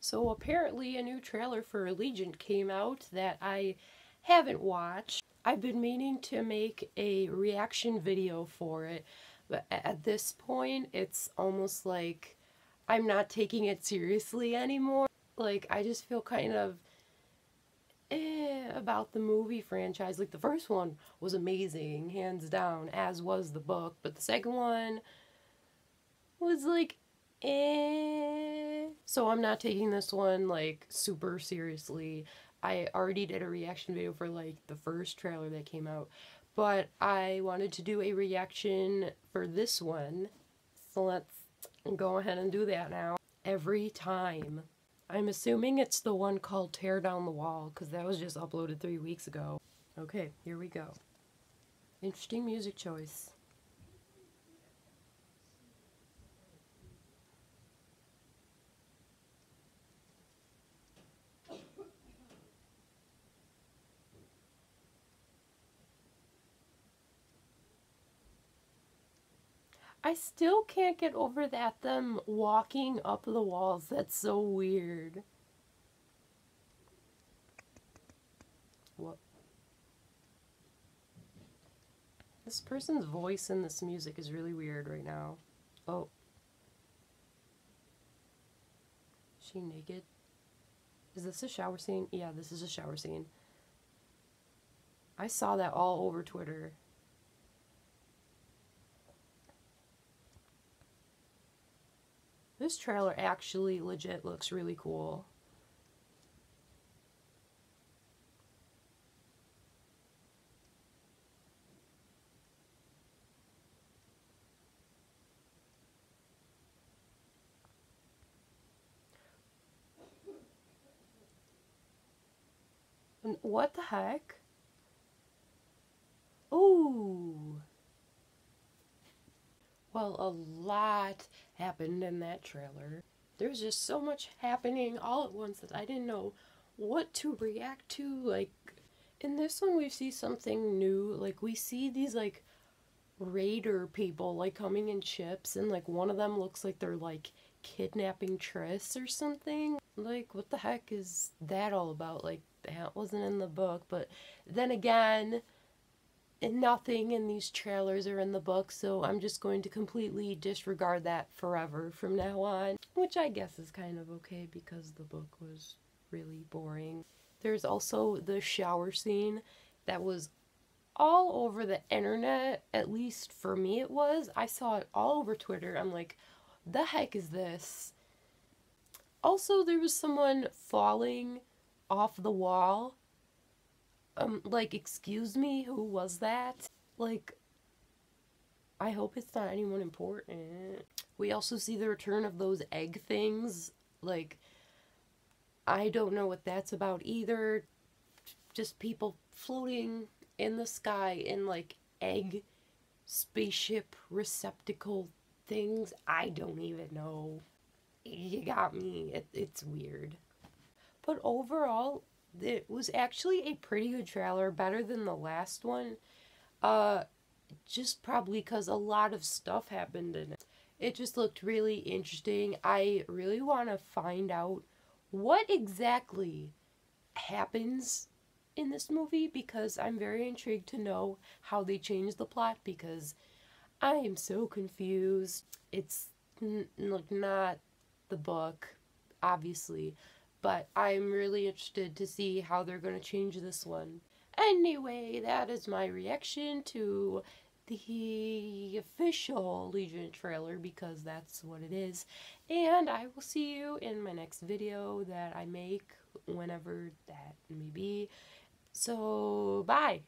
So apparently a new trailer for Allegiant came out that I haven't watched. I've been meaning to make a reaction video for it, but at this point it's almost like I'm not taking it seriously anymore. Like I just feel kind of eh, about the movie franchise. Like the first one was amazing, hands down, as was the book, but the second one was like eh. So I'm not taking this one like super seriously. I already did a reaction video for like the first trailer that came out, but I wanted to do a reaction for this one. So let's go ahead and do that now. Every time. I'm assuming it's the one called Tear Down the Wall because that was just uploaded three weeks ago. Okay, here we go. Interesting music choice. I still can't get over that them walking up the walls. That's so weird. What? This person's voice in this music is really weird right now. Oh. Is she naked? Is this a shower scene? Yeah, this is a shower scene. I saw that all over Twitter. This trailer actually legit looks really cool. What the heck? Ooh. Well, a lot happened in that trailer. There's just so much happening all at once that I didn't know what to react to. Like, in this one, we see something new. Like, we see these, like, raider people, like, coming in ships, and, like, one of them looks like they're, like, kidnapping Tris or something. Like, what the heck is that all about? Like, that wasn't in the book, but then again, nothing in these trailers or in the book, so I'm just going to completely disregard that forever from now on, which I guess is kind of okay because the book was really boring. There's also the shower scene that was all over the internet, at least for me it was. I saw it all over Twitter. I'm like, the heck is this? Also, there was someone falling off the wall um, like, excuse me, who was that? Like, I hope it's not anyone important. We also see the return of those egg things. Like, I don't know what that's about either. Just people floating in the sky in, like, egg spaceship receptacle things. I don't even know. You got me. It, it's weird. But overall, it was actually a pretty good trailer, better than the last one. Uh, just probably because a lot of stuff happened in it. It just looked really interesting. I really want to find out what exactly happens in this movie because I'm very intrigued to know how they changed the plot because I am so confused. It's not the book, obviously, but I'm really interested to see how they're going to change this one. Anyway, that is my reaction to the official Allegiant trailer because that's what it is. And I will see you in my next video that I make whenever that may be. So, bye!